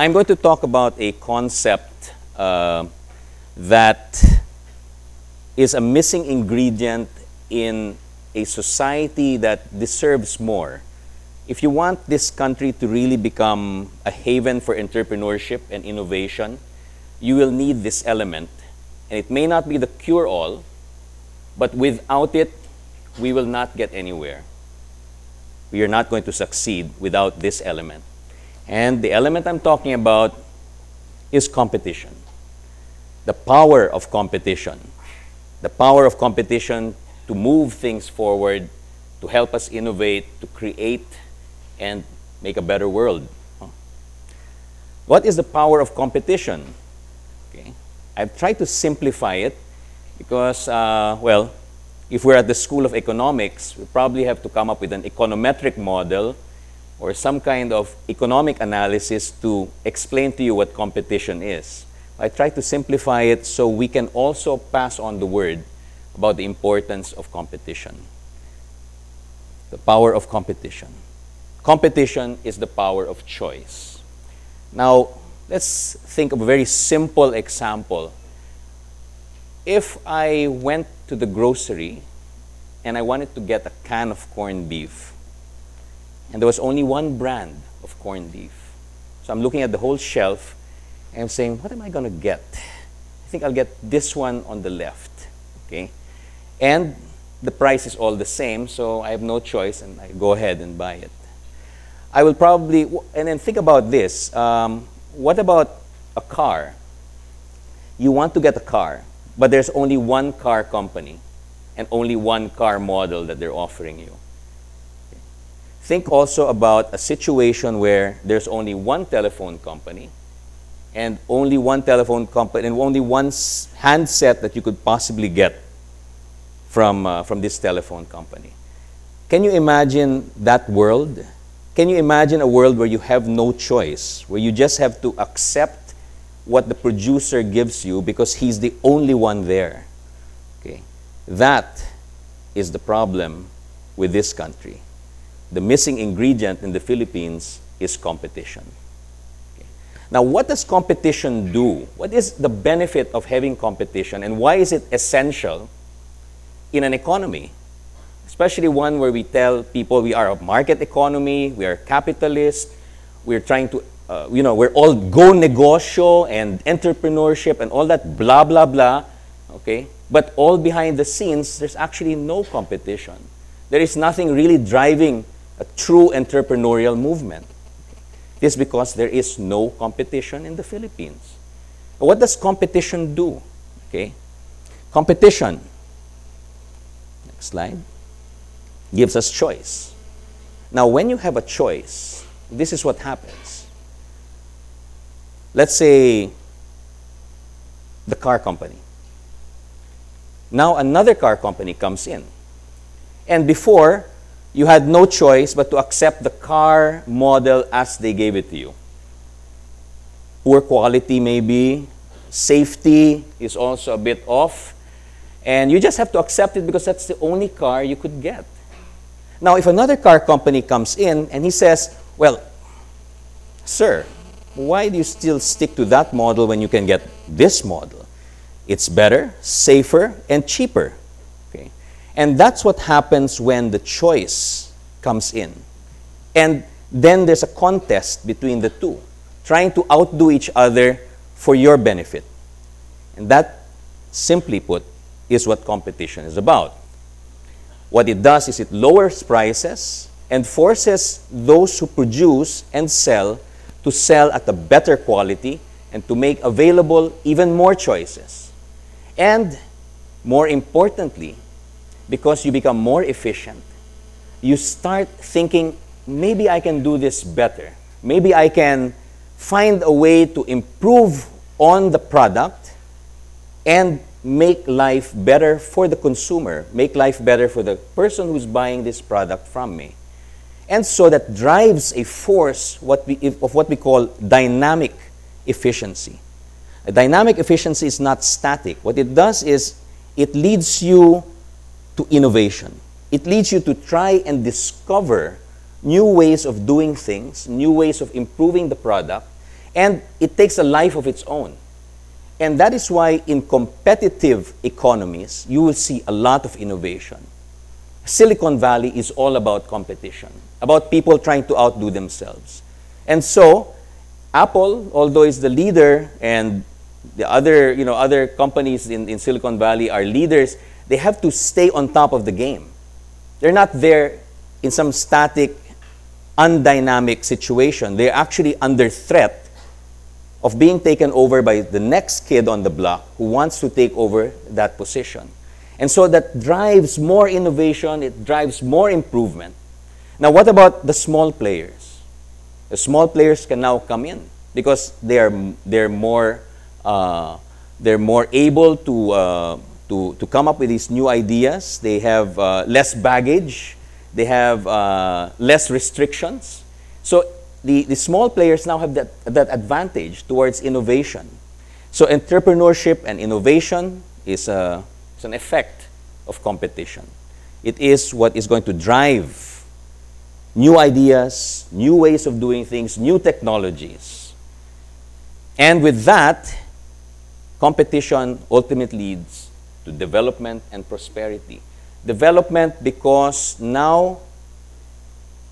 I'm going to talk about a concept uh, that is a missing ingredient in a society that deserves more. If you want this country to really become a haven for entrepreneurship and innovation, you will need this element. And it may not be the cure all, but without it, we will not get anywhere. We are not going to succeed without this element. And the element I'm talking about is competition. The power of competition. The power of competition to move things forward, to help us innovate, to create, and make a better world. What is the power of competition? Okay. I've tried to simplify it because, uh, well, if we're at the School of Economics, we probably have to come up with an econometric model or some kind of economic analysis to explain to you what competition is. I try to simplify it so we can also pass on the word about the importance of competition. The power of competition. Competition is the power of choice. Now, let's think of a very simple example. If I went to the grocery and I wanted to get a can of corned beef, and there was only one brand of corned beef. So I'm looking at the whole shelf and I'm saying, what am I going to get? I think I'll get this one on the left. Okay? And the price is all the same, so I have no choice and I go ahead and buy it. I will probably, and then think about this. Um, what about a car? You want to get a car, but there's only one car company and only one car model that they're offering you. Think also about a situation where there's only one telephone company and only one telephone company and only one handset that you could possibly get from, uh, from this telephone company. Can you imagine that world? Can you imagine a world where you have no choice, where you just have to accept what the producer gives you because he's the only one there? Okay. That is the problem with this country the missing ingredient in the Philippines is competition. Okay. Now, what does competition do? What is the benefit of having competition, and why is it essential in an economy? Especially one where we tell people we are a market economy, we are capitalist, we're trying to, uh, you know, we're all go negosyo and entrepreneurship and all that blah, blah, blah, okay? But all behind the scenes, there's actually no competition. There is nothing really driving a true entrepreneurial movement. This because there is no competition in the Philippines. What does competition do? Okay, competition. Next slide. Gives us choice. Now, when you have a choice, this is what happens. Let's say the car company. Now, another car company comes in. And before, you had no choice but to accept the car model as they gave it to you. Poor quality, maybe. Safety is also a bit off. And you just have to accept it because that's the only car you could get. Now, if another car company comes in and he says, Well, sir, why do you still stick to that model when you can get this model? It's better, safer, and cheaper. And that's what happens when the choice comes in. And then there's a contest between the two, trying to outdo each other for your benefit. And that, simply put, is what competition is about. What it does is it lowers prices and forces those who produce and sell to sell at a better quality and to make available even more choices. And more importantly, because you become more efficient, you start thinking, maybe I can do this better. Maybe I can find a way to improve on the product and make life better for the consumer, make life better for the person who's buying this product from me. And so that drives a force what we, of what we call dynamic efficiency. A dynamic efficiency is not static. What it does is it leads you to innovation. It leads you to try and discover new ways of doing things, new ways of improving the product, And it takes a life of its own. And that is why in competitive economies, you will see a lot of innovation. Silicon Valley is all about competition, about people trying to outdo themselves. And so, Apple, although is the leader and the other, you know, other companies in, in Silicon Valley are leaders, they have to stay on top of the game. They're not there in some static, undynamic situation. They're actually under threat of being taken over by the next kid on the block who wants to take over that position. And so that drives more innovation, it drives more improvement. Now, what about the small players? The small players can now come in because they are, they're, more, uh, they're more able to, uh, to, to come up with these new ideas. They have uh, less baggage, they have uh, less restrictions. So the, the small players now have that, that advantage towards innovation. So entrepreneurship and innovation is, a, is an effect of competition. It is what is going to drive new ideas, new ways of doing things, new technologies. And with that, competition ultimately leads to development and prosperity. Development because now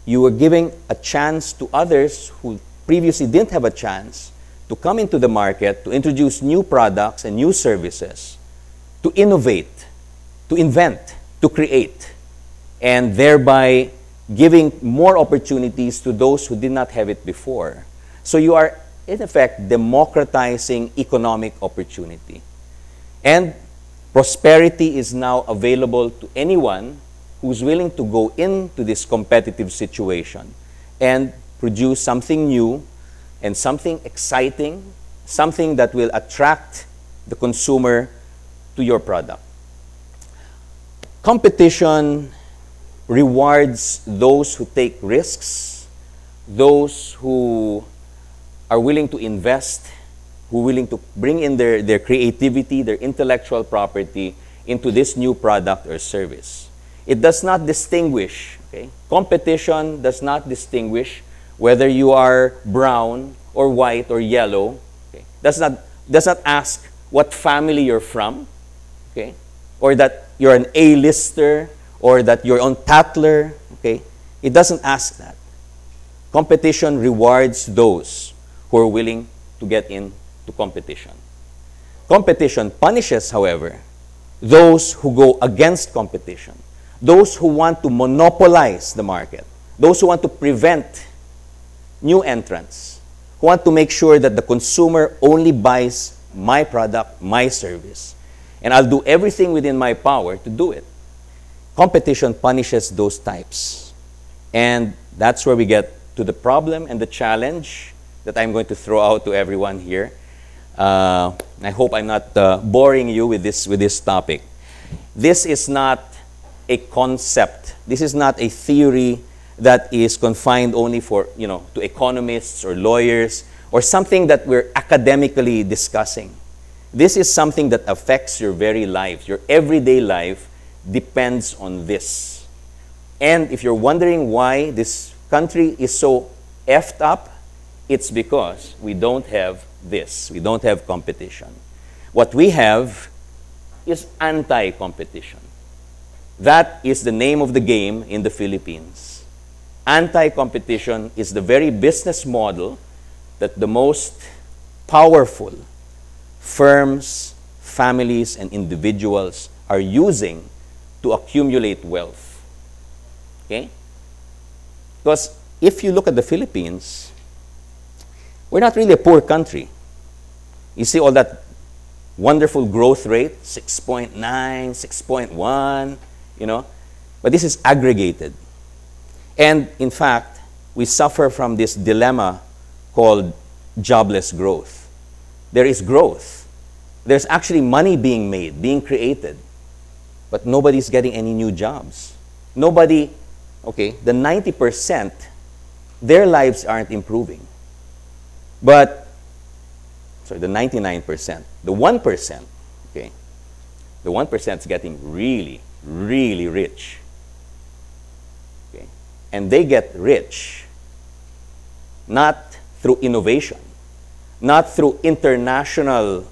you are giving a chance to others who previously didn't have a chance to come into the market, to introduce new products and new services, to innovate, to invent, to create, and thereby giving more opportunities to those who did not have it before. So you are, in effect, democratizing economic opportunity. And prosperity is now available to anyone who's willing to go into this competitive situation and produce something new and something exciting, something that will attract the consumer to your product. Competition rewards those who take risks, those who are willing to invest, who are willing to bring in their, their creativity, their intellectual property into this new product or service. It does not distinguish. Okay? Competition does not distinguish whether you are brown or white or yellow. Okay? Does not does not ask what family you're from. Okay? Or that you're an A-lister or that you're on Tatler. Okay? It doesn't ask that. Competition rewards those who are willing to get into competition. Competition punishes, however, those who go against competition those who want to monopolize the market, those who want to prevent new entrants, who want to make sure that the consumer only buys my product, my service. And I'll do everything within my power to do it. Competition punishes those types. And that's where we get to the problem and the challenge that I'm going to throw out to everyone here. Uh, I hope I'm not uh, boring you with this, with this topic. This is not a concept. This is not a theory that is confined only for, you know, to economists or lawyers or something that we're academically discussing. This is something that affects your very life. Your everyday life depends on this. And if you're wondering why this country is so effed up, it's because we don't have this. We don't have competition. What we have is anti competition. That is the name of the game in the Philippines. Anti-competition is the very business model that the most powerful firms, families, and individuals are using to accumulate wealth. Okay? Because if you look at the Philippines, we're not really a poor country. You see all that wonderful growth rate, 6.9, 6.1, you know. But this is aggregated. And in fact, we suffer from this dilemma called jobless growth. There is growth. There's actually money being made, being created, but nobody's getting any new jobs. Nobody, okay, the 90%, their lives aren't improving. But, sorry, the 99%, the 1%, okay, the 1% is getting really, really rich. Okay? And they get rich not through innovation. not through international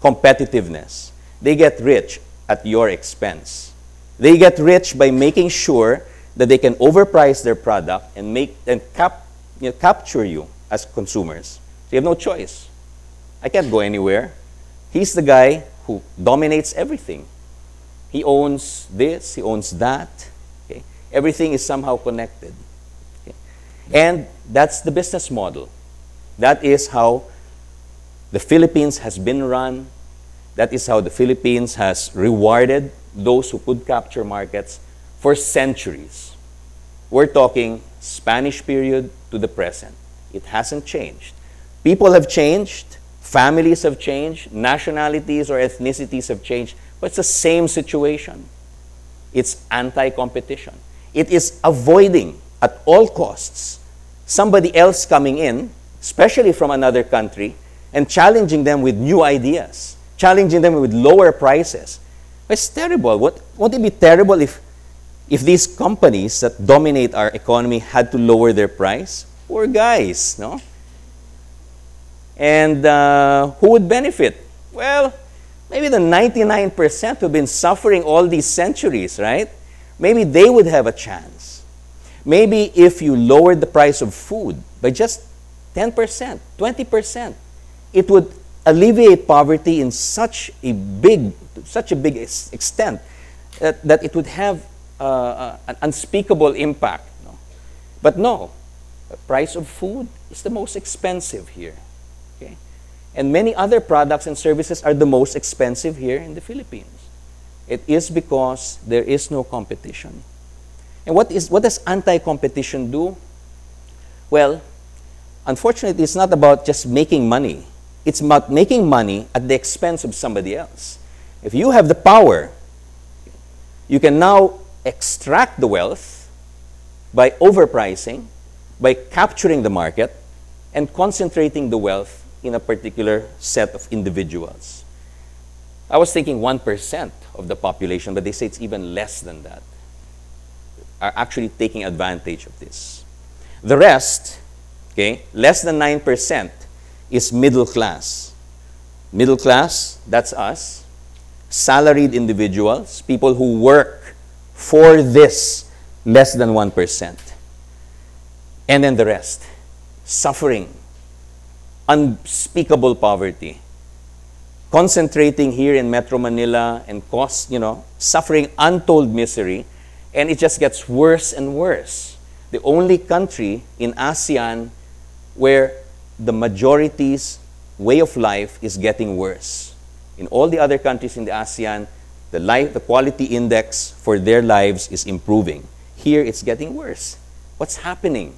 competitiveness. They get rich at your expense. They get rich by making sure that they can overprice their product and make and cap, you know, capture you as consumers. So you have no choice. I can't go anywhere. He's the guy who dominates everything. He owns this, he owns that. Okay? Everything is somehow connected. Okay? And that's the business model. That is how the Philippines has been run. That is how the Philippines has rewarded those who could capture markets for centuries. We're talking Spanish period to the present. It hasn't changed. People have changed, families have changed, nationalities or ethnicities have changed, but it's the same situation. It's anti competition. It is avoiding at all costs somebody else coming in, especially from another country, and challenging them with new ideas, challenging them with lower prices. It's terrible. What, won't it be terrible if, if these companies that dominate our economy had to lower their price? Poor guys, no? And uh, who would benefit? Well, maybe the 99% who've been suffering all these centuries, right? Maybe they would have a chance. Maybe if you lowered the price of food by just 10%, 20%, it would alleviate poverty in such a big, such a big extent that, that it would have uh, uh, an unspeakable impact. No? But no, price of food is the most expensive here. Okay? And many other products and services are the most expensive here in the Philippines. It is because there is no competition. And what, is, what does anti-competition do? Well, unfortunately, it's not about just making money. It's about making money at the expense of somebody else. If you have the power, you can now extract the wealth by overpricing, by capturing the market, and concentrating the wealth in a particular set of individuals. I was thinking 1% of the population, but they say it's even less than that, are actually taking advantage of this. The rest, okay, less than 9%, is middle class. Middle class, that's us. Salaried individuals, people who work for this, less than 1%. And then the rest, suffering, unspeakable poverty, concentrating here in Metro Manila and cost, you know, suffering untold misery, and it just gets worse and worse. The only country in ASEAN where the majority's way of life is getting worse. In all the other countries in the ASEAN, the, life, the quality index for their lives is improving. Here, it's getting worse. What's happening?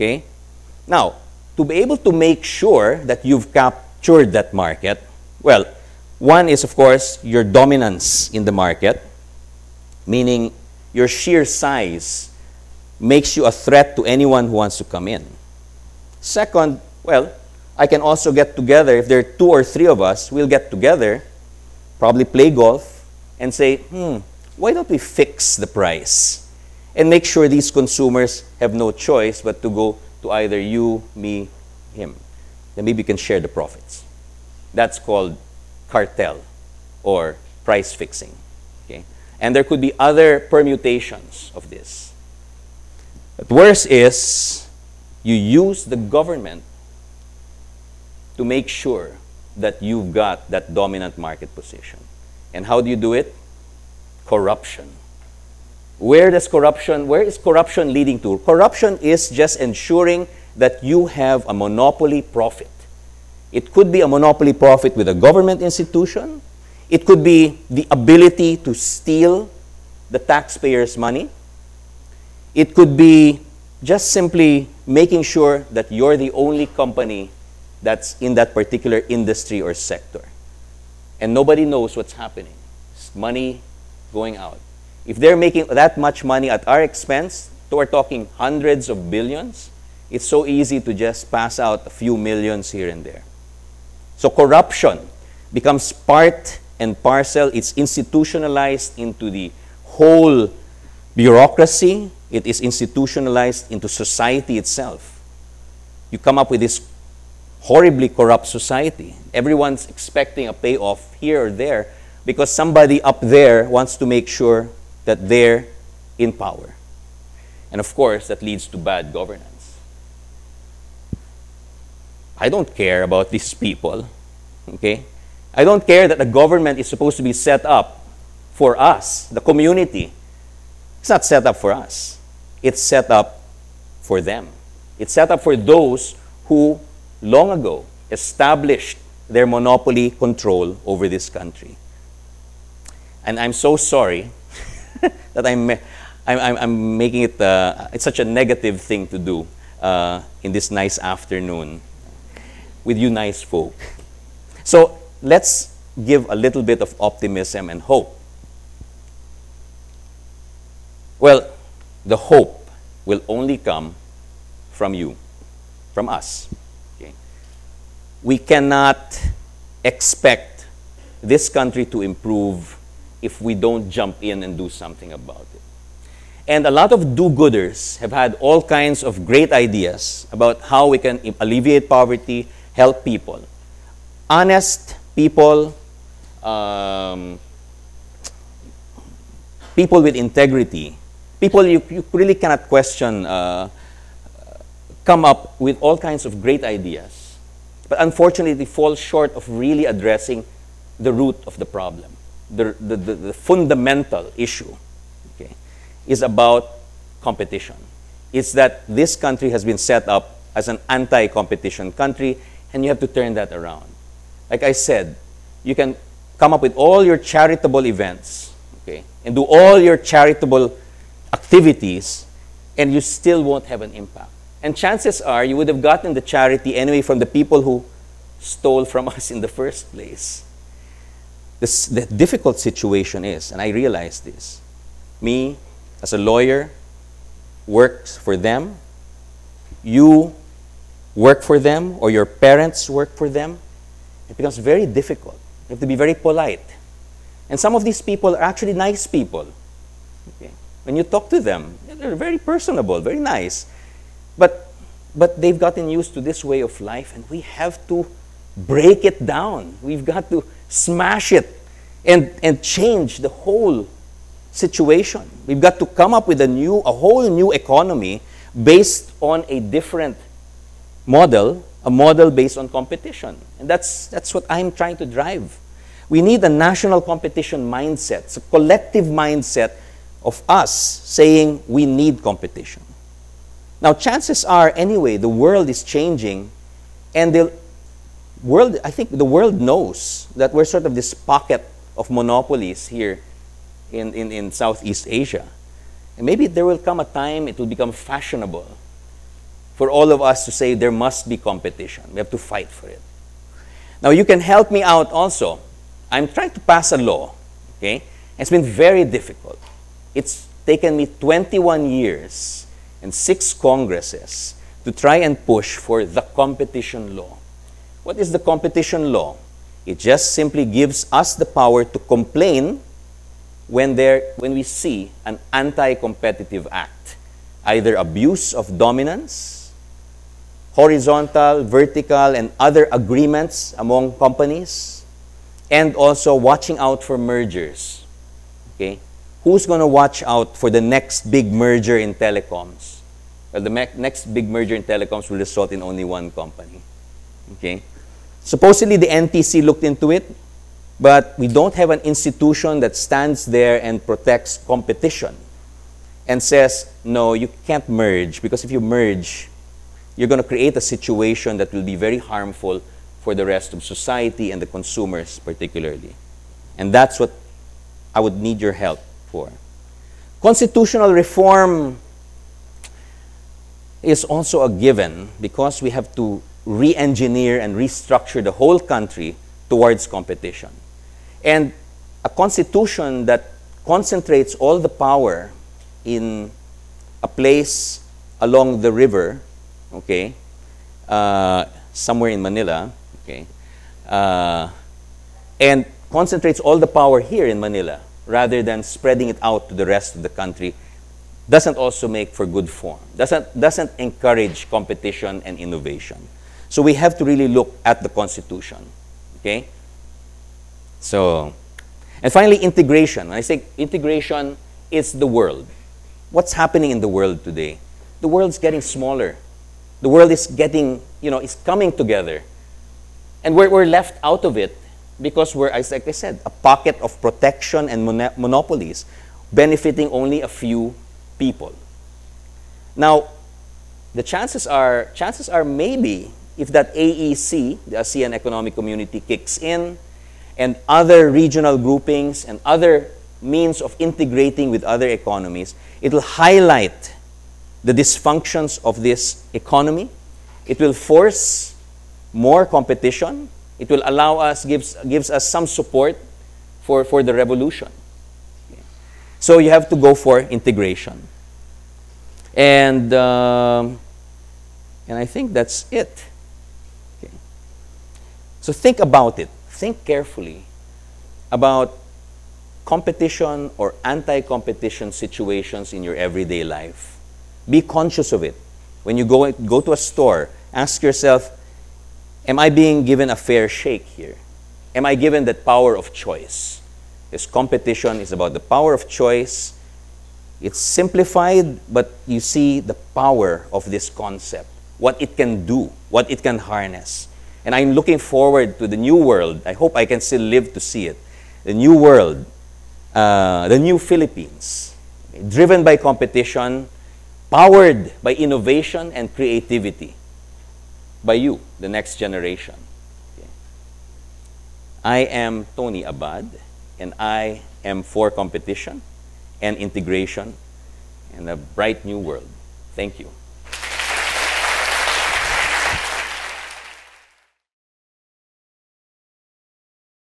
Okay? Now, to be able to make sure that you've captured that market, well, one is, of course, your dominance in the market, meaning your sheer size makes you a threat to anyone who wants to come in. Second, well, I can also get together, if there are two or three of us, we'll get together, probably play golf, and say, hmm, why don't we fix the price? And make sure these consumers have no choice but to go to either you, me, him. Then maybe we can share the profits. That's called cartel or price fixing. Okay? And there could be other permutations of this. But worse is you use the government to make sure that you've got that dominant market position. And how do you do it? Corruption. Where does corruption, where is corruption leading to? Corruption is just ensuring that you have a monopoly profit. It could be a monopoly profit with a government institution. It could be the ability to steal the taxpayers' money. It could be just simply making sure that you're the only company that's in that particular industry or sector. And nobody knows what's happening. It's money going out. If they're making that much money at our expense, we're talking hundreds of billions, it's so easy to just pass out a few millions here and there. So corruption becomes part and parcel, it's institutionalized into the whole bureaucracy, it is institutionalized into society itself. You come up with this horribly corrupt society. Everyone's expecting a payoff here or there because somebody up there wants to make sure that they're in power. And of course, that leads to bad governance. I don't care about these people, okay? I don't care that the government is supposed to be set up for us, the community. It's not set up for us. It's set up for them. It's set up for those who long ago established their monopoly control over this country. And I'm so sorry that I'm, I'm, I'm making it, uh, it's such a negative thing to do uh, in this nice afternoon with you nice folk. So let's give a little bit of optimism and hope. Well, the hope will only come from you, from us. Okay? We cannot expect this country to improve if we don't jump in and do something about it. And a lot of do gooders have had all kinds of great ideas about how we can alleviate poverty, help people. Honest people, um, people with integrity, people you, you really cannot question, uh, come up with all kinds of great ideas. But unfortunately, they fall short of really addressing the root of the problem the, the, the, the fundamental issue okay, is about competition. It's that this country has been set up as an anti-competition country, and you have to turn that around. Like I said, you can come up with all your charitable events, okay, and do all your charitable activities, and you still won't have an impact. And chances are you would have gotten the charity anyway from the people who stole from us in the first place the difficult situation is, and I realize this, me as a lawyer works for them, you work for them, or your parents work for them, it becomes very difficult. You have to be very polite. And some of these people are actually nice people. Okay? When you talk to them, they're very personable, very nice. But, but they've gotten used to this way of life, and we have to break it down. We've got to smash it and, and change the whole situation. We've got to come up with a new, a whole new economy based on a different model, a model based on competition. And that's, that's what I'm trying to drive. We need a national competition mindset, it's a collective mindset of us saying we need competition. Now, chances are, anyway, the world is changing, and the world, I think the world knows that we're sort of this pocket of monopolies here in, in, in Southeast Asia. And maybe there will come a time it will become fashionable for all of us to say there must be competition. We have to fight for it. Now, you can help me out also. I'm trying to pass a law, okay? It's been very difficult. It's taken me 21 years and six congresses to try and push for the competition law. What is the competition law? It just simply gives us the power to complain when, there, when we see an anti-competitive act, either abuse of dominance, horizontal, vertical, and other agreements among companies, and also watching out for mergers. Okay? Who's going to watch out for the next big merger in telecoms? Well, the next big merger in telecoms will result in only one company. Okay? Supposedly the NTC looked into it, but we don't have an institution that stands there and protects competition and says, no, you can't merge because if you merge, you're going to create a situation that will be very harmful for the rest of society and the consumers particularly. And that's what I would need your help for. Constitutional reform is also a given because we have to re-engineer and restructure the whole country towards competition. And a constitution that concentrates all the power in a place along the river, okay, uh, somewhere in Manila, okay, uh, and concentrates all the power here in Manila rather than spreading it out to the rest of the country doesn't also make for good form, doesn't, doesn't encourage competition and innovation. So we have to really look at the Constitution. Okay? So, and finally, integration. When I say integration, it's the world. What's happening in the world today? The world's getting smaller. The world is getting, you know, is coming together. And we're, we're left out of it because we're, as like I said, a pocket of protection and mon- monopolies benefiting only a few people. Now, the chances are, chances are maybe if that AEC, the ASEAN Economic Community, kicks in, and other regional groupings and other means of integrating with other economies, it will highlight the dysfunctions of this economy. It will force more competition. It will allow us, gives, gives us some support for, for the revolution. So you have to go for integration. And, um, and I think that's it. So think about it. Think carefully about competition or anti competition situations in your everyday life. Be conscious of it. When you go, go to a store, ask yourself Am I being given a fair shake here? Am I given that power of choice? This competition is about the power of choice. It's simplified, but you see the power of this concept, what it can do, what it can harness. And I'm looking forward to the new world. I hope I can still live to see it. The new world, uh, the new Philippines, driven by competition, powered by innovation and creativity by you, the next generation. Okay. I am Tony Abad, and I am for competition and integration and a bright new world. Thank you.